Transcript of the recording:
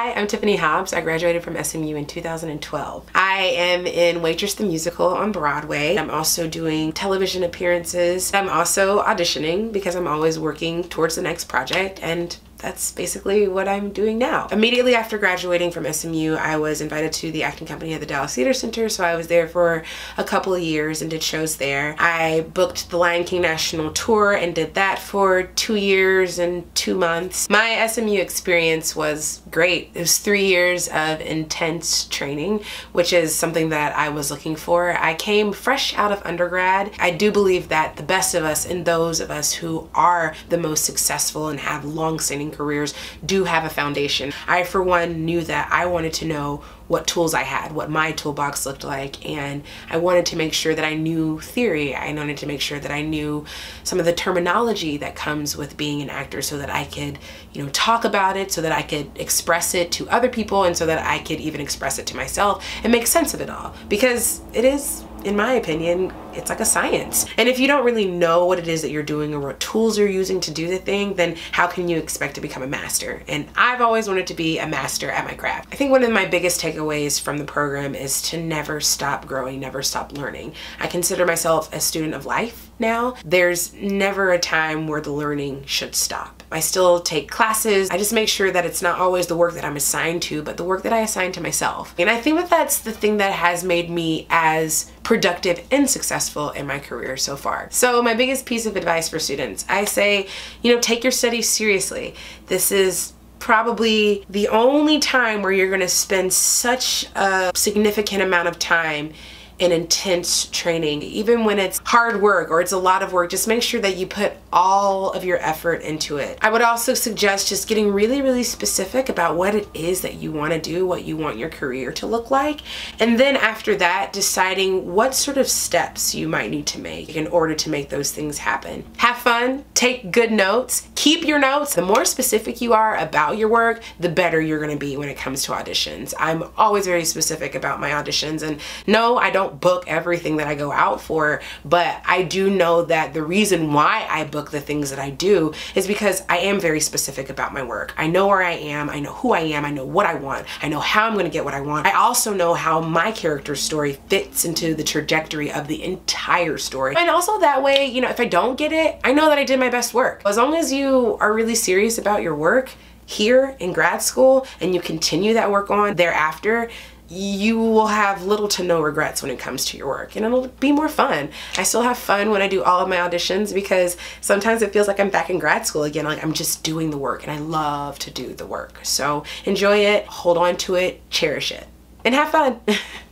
Hi, I'm Tiffany Hobbs. I graduated from SMU in 2012. I am in Waitress the Musical on Broadway. I'm also doing television appearances. I'm also auditioning because I'm always working towards the next project and that's basically what I'm doing now. Immediately after graduating from SMU, I was invited to the acting company at the Dallas Theater Center, so I was there for a couple of years and did shows there. I booked the Lion King National Tour and did that for two years and two months. My SMU experience was great. It was three years of intense training, which is something that I was looking for. I came fresh out of undergrad. I do believe that the best of us and those of us who are the most successful and have long-standing careers do have a foundation. I, for one, knew that I wanted to know what tools I had, what my toolbox looked like, and I wanted to make sure that I knew theory. I wanted to make sure that I knew some of the terminology that comes with being an actor so that I could, you know, talk about it, so that I could express it to other people, and so that I could even express it to myself and make sense of it all. Because it is in my opinion, it's like a science. And if you don't really know what it is that you're doing or what tools you're using to do the thing, then how can you expect to become a master? And I've always wanted to be a master at my craft. I think one of my biggest takeaways from the program is to never stop growing, never stop learning. I consider myself a student of life now. There's never a time where the learning should stop. I still take classes. I just make sure that it's not always the work that I'm assigned to, but the work that I assign to myself. And I think that that's the thing that has made me as productive and successful in my career so far. So my biggest piece of advice for students, I say, you know, take your studies seriously. This is probably the only time where you're going to spend such a significant amount of time an intense training, even when it's hard work or it's a lot of work, just make sure that you put all of your effort into it. I would also suggest just getting really, really specific about what it is that you want to do, what you want your career to look like. And then after that, deciding what sort of steps you might need to make in order to make those things happen. Have fun, take good notes, keep your notes. The more specific you are about your work, the better you're going to be when it comes to auditions. I'm always very specific about my auditions and no, I don't don't book everything that I go out for, but I do know that the reason why I book the things that I do is because I am very specific about my work. I know where I am, I know who I am, I know what I want, I know how I'm gonna get what I want. I also know how my character's story fits into the trajectory of the entire story. And also that way, you know, if I don't get it, I know that I did my best work. As long as you are really serious about your work, here in grad school and you continue that work on thereafter, you will have little to no regrets when it comes to your work and it'll be more fun. I still have fun when I do all of my auditions because sometimes it feels like I'm back in grad school again, like I'm just doing the work and I love to do the work. So enjoy it, hold on to it, cherish it, and have fun.